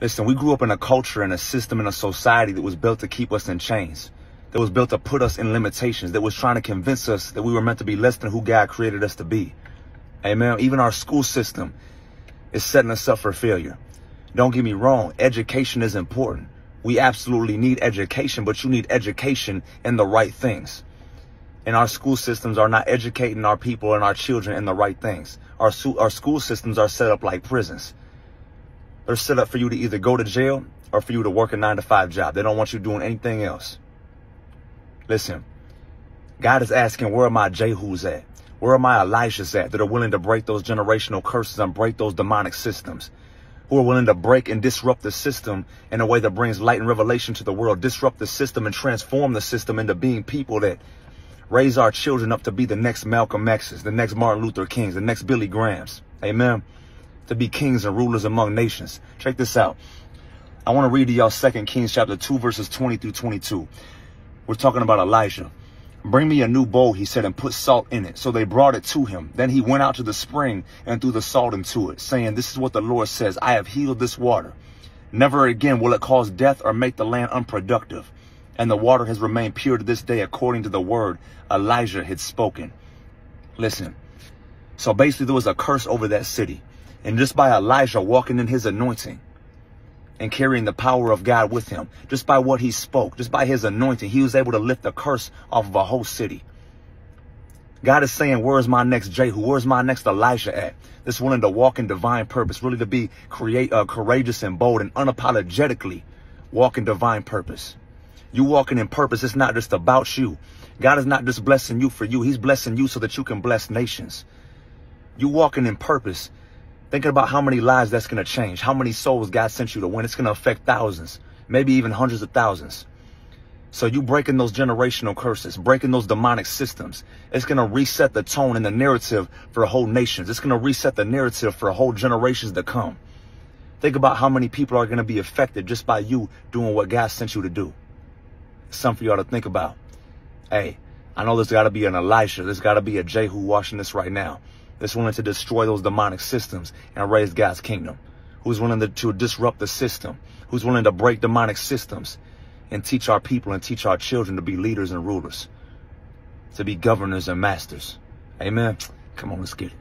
Listen, we grew up in a culture and a system and a society that was built to keep us in chains, that was built to put us in limitations, that was trying to convince us that we were meant to be less than who God created us to be. Amen. Even our school system is setting us up for failure. Don't get me wrong, education is important. We absolutely need education, but you need education in the right things. And our school systems are not educating our people and our children in the right things. Our, our school systems are set up like prisons. They're set up for you to either go to jail or for you to work a nine to five job. They don't want you doing anything else. Listen, God is asking, where are my Jehus at? Where are my Elijahs at that are willing to break those generational curses and break those demonic systems? Who are willing to break and disrupt the system in a way that brings light and revelation to the world, disrupt the system and transform the system into being people that raise our children up to be the next Malcolm X's, the next Martin Luther Kings, the next Billy Grahams. Amen to be kings and rulers among nations. Check this out. I want to read to y'all 2 Kings chapter 2, verses 20 through 22. We're talking about Elijah. Bring me a new bowl, he said, and put salt in it. So they brought it to him. Then he went out to the spring and threw the salt into it, saying, This is what the Lord says, I have healed this water. Never again will it cause death or make the land unproductive. And the water has remained pure to this day according to the word Elijah had spoken. Listen. So basically there was a curse over that city. And just by Elijah walking in his anointing and carrying the power of God with him, just by what he spoke, just by his anointing, he was able to lift the curse off of a whole city. God is saying, where's my next Jehu? Where's my next Elijah at? That's willing to walk in divine purpose, really to be create, uh, courageous and bold and unapologetically walk in divine purpose. You walking in purpose, it's not just about you. God is not just blessing you for you. He's blessing you so that you can bless nations. You walking in purpose Thinking about how many lives that's going to change, how many souls God sent you to win. It's going to affect thousands, maybe even hundreds of thousands. So you breaking those generational curses, breaking those demonic systems, it's going to reset the tone and the narrative for whole nations. It's going to reset the narrative for whole generations to come. Think about how many people are going to be affected just by you doing what God sent you to do. It's something for y'all to think about. Hey, I know there's got to be an Elisha. There's got to be a Jehu watching this right now that's willing to destroy those demonic systems and raise God's kingdom, who's willing to, to disrupt the system, who's willing to break demonic systems and teach our people and teach our children to be leaders and rulers, to be governors and masters. Amen. Come on, let's get it.